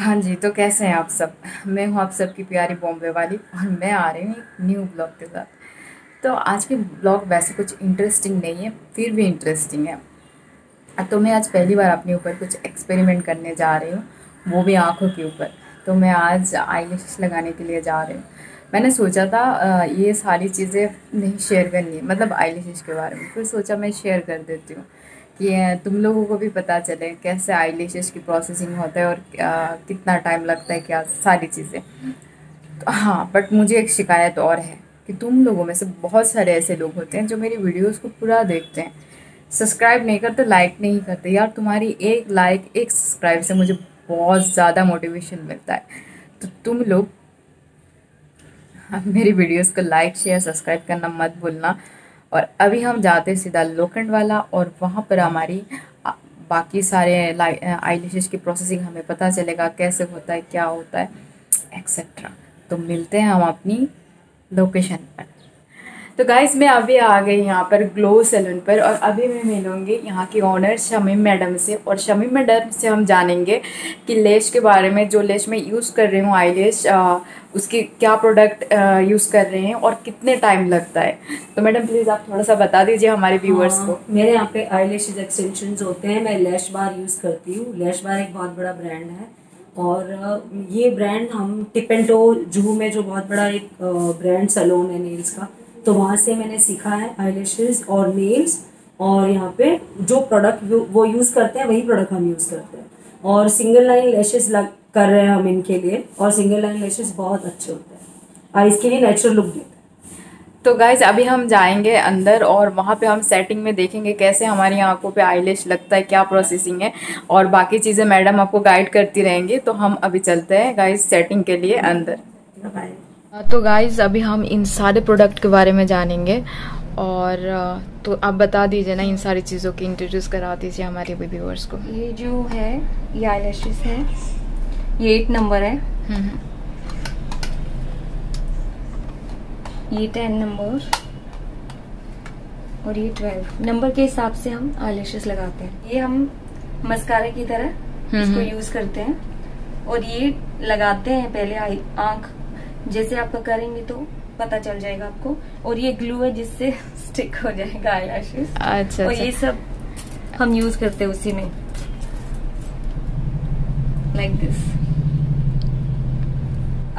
हाँ जी तो कैसे हैं आप सब? मैं हूँ आप सबकी प्यारी बॉम्बे वाली और मैं आ रही हूँ एक न्यू ब्लॉग के साथ। तो आज के ब्लॉग वैसे कुछ इंटरेस्टिंग नहीं है, फिर भी इंटरेस्टिंग है। तो मैं आज पहली बार अपने ऊपर कुछ एक्सपेरिमेंट करने जा रही हूँ, वो भी आँखों के ऊपर। तो मैं आज आई लगाने के लिए जा रही हूँ। मैंने सोचा था ये सारी चीज़ें नहीं शेयर करनी मतलब आई के बारे में, फिर सोचा मैं शेयर कर देती हूँ। कि तुम लोगों को भी पता चले कैसे आई की प्रोसेसिंग होता है और कितना टाइम लगता है क्या सारी चीज़ें। तो हाँ बट मुझे एक शिकायत और है कि तुम लोगों में से बहुत सारे ऐसे लोग होते हैं जो मेरी वीडियोस को पूरा देखते हैं। सब्सक्राइब नहीं करते लाइक नहीं करते। यार, तुम्हारी एक लाइक एक सब्सक्राइब से मुझे बहुत ज़्यादा मोटिवेशन मिलता है। तो तुम लोग, मेरी वीडियोस को लाइक शेयर सब्सक्राइब करना मत भूलना। और अभी हम जाते सीधा लोखंड वाला और वहाँ पर हमारी बाकी सारे आई की प्रोसेसिंग हमें पता चलेगा कैसे होता है, क्या होता है एक्सेट्रा तो मिलते हैं हम अपनी लोकेशन पर। तो गाइज़ मैं अभी आ गई यहाँ पर ग्लो सैलून पर और अभी मैं मिलूँगी यहाँ की ऑनर शमीम मैडम से और शमीम मैडम से हम जानेंगे कि लेश के बारे में, जो लेश मैं यूज़ कर रही हूँ आई लेश उसकी क्या प्रोडक्ट यूज़ कर रहे हैं और कितने टाइम लगता है। तो मैडम प्लीज़ आप थोड़ा सा बता दीजिए हमारे व्यूअर्स हाँ, को। मेरे यहाँ पे आई लेश एक्सटेंशन होते हैं मैं लेश बार यूज़ करती हूँ। लेश बार एक बहुत बड़ा ब्रांड है और ये ब्रांड हम टिपेंटो जूहू में जो बहुत बड़ा एक ब्रांड सलोन है नेल्स का तो वहाँ से मैंने सीखा है आई और नेल्स और यहाँ पे जो प्रोडक्ट वो यूज़ करते हैं वही प्रोडक्ट हम यूज़ करते हैं। और सिंगल लाइन लेशेस लग कर रहे हैं हम इनके लिए और सिंगल लाइन लेशेस बहुत अच्छे होते हैं। और इसके लिए नेचुरल लुक देते हैं। तो गाइज़ अभी हम जाएँगे अंदर और वहाँ पे हम सेटिंग में देखेंगे कैसे हमारी आँखों पे आईलिश लगता है क्या प्रोसेसिंग है और बाकी चीज़ें मैडम आपको गाइड करती रहेंगी। तो हम अभी चलते हैं गाइज़ सेटिंग के लिए अंदर। तो गाइज़ अभी हम इन सारे प्रोडक्ट के बारे में जानेंगे और तो आप बता दीजिए ना इन सारी चीज़ों की इंट्रोड्यूस करा दीजिए हमारे व्यूवर्स को। ये जो है ये आई है। ये एट नंबर है। हम्म, हम्म। ये टेन नंबर और ये ट्वेल्व नंबर के हिसाब से हम आई लगाते हैं। ये हम मस्कारे की तरह हम्म, इसको यूज़ करते हैं और ये लगाते हैं पहले आँख। जैसे आप करेंगे तो पता चल जाएगा आपको। और ये ग्लू है जिससे स्टिक हो जाएगा आई अच्छा और अच्छा। ये सब हम यूज़ करते हैं उसी में। लाइक दिस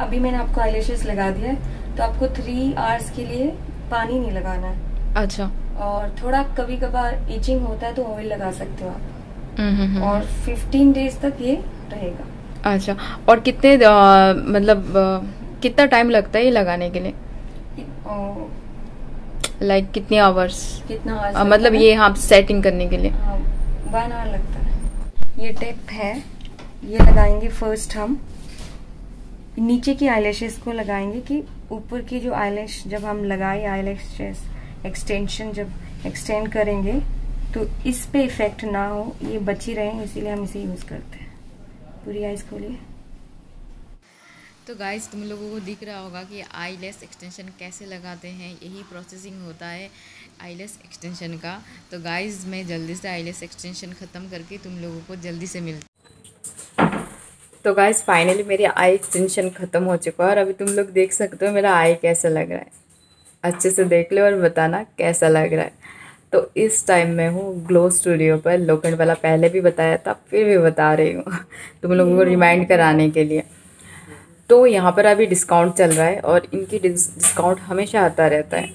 अभी मैंने आपको आई लगा दिया है तो आपको थ्री आवर्स के लिए पानी नहीं लगाना है। अच्छा। और थोड़ा कभी कभार इचिंग होता है तो ऑयल लगा सकते हो आप। और फिफ्टीन डेज़ तक ये रहेगा। अच्छा। और कितने आ, मतलब आ, कितना टाइम लगता है ये लगाने के लिए? लाइक like, कितने आवर्स कितना आवर्स मतलब ये हाँ सेटिंग करने के लिए। वन आवर लगता है। ये टिप है ये लगाएँगे फ़र्स्ट हम। नीचे की आईलैशेस को लगाएँगे कि ऊपर की जो आईलैश जब हम लगाए आईलैशेस एक्सटेंशन जब एक्सटेंड करेंगे तो इस पे इफ़ेक्ट ना हो, ये बची रहे, इसीलिए हम इसे यूज़ करते हैं। पूरी आइज़ खोलिए। तो गाइस तुम लोगों को दिख रहा होगा कि आई लेस एक्सटेंशन कैसे लगाते हैं, यही प्रोसेसिंग होता है आई लेस एक्सटेंशन का। तो गाइस मैं जल्दी से आई लेस एक्सटेंशन ख़त्म करके तुम लोगों को जल्दी से मिल तो गाइस फाइनली मेरी आई एक्सटेंशन ख़त्म हो चुका है और अभी तुम लोग देख सकते हो मेरा आई कैसा लग रहा है। अच्छे से देख लो और बताना कैसा लग रहा है। तो इस टाइम मैं हूँ ग्लो स्टूडियो पर। लोखंड वाला पहले भी बताया था, फिर भी बता रही हूँ तुम लोगों को रिमाइंड कराने के लिए। तो यहाँ पर अभी डिस्काउंट चल रहा है और इनकी डिस्काउंट हमेशा आता रहता है।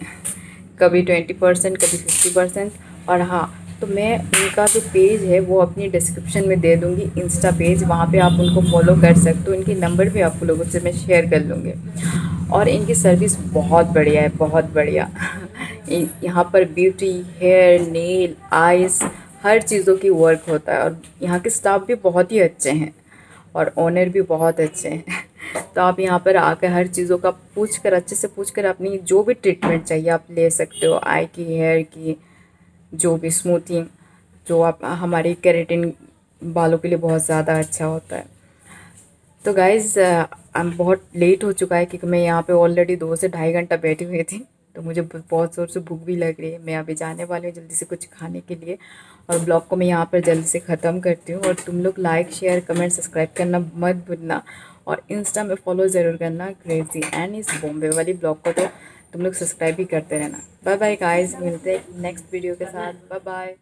कभी ट्वेंटी परसेंट कभी फिफ्टी परसेंट और हाँ तो मैं उनका जो पेज है, वो अपनी डिस्क्रिप्शन में दे दूँगी इंस्टा पेज वहाँ पे आप उनको फॉलो कर सकते हो। इनके नंबर भी आप लोगों से मैं शेयर कर लूँगी। और इनकी सर्विस बहुत बढ़िया है, बहुत बढ़िया। यहाँ पर ब्यूटी हेयर नेल आइज़ हर चीज़ों की वर्क होता है। और यहाँ के स्टाफ भी बहुत ही अच्छे हैं और ओनर भी बहुत अच्छे हैं। तो आप यहाँ पर आकर हर चीज़ों का पूछ कर अच्छे से पूछ कर अपनी जो भी ट्रीटमेंट चाहिए आप ले सकते हो आई की हेयर की जो भी स्मूथिंग जो आप, हमारी कैरेटिन बालों के लिए बहुत ज़्यादा अच्छा होता है। तो गाइज़ बहुत लेट हो चुका है क्योंकि मैं यहाँ पे ऑलरेडी दो से ढाई घंटा बैठी हुई थी तो मुझे बहुत ज़ोर से भूख भी लग रही है। मैं अभी जाने वाली हूँ जल्दी से कुछ खाने के लिए और ब्लॉग को मैं यहाँ पर जल्दी से ख़त्म करती हूँ। और तुम लोग लाइक शेयर कमेंट सब्सक्राइब करना मत भूलना और इंस्टा में फॉलो ज़रूर करना। क्रेजी एंड इस बॉम्बे वाली ब्लॉग को तो तुम लोग सब्सक्राइब भी करते रहना। बाय बाय गाइस मिलते हैं नेक्स्ट वीडियो के साथ। Bye bye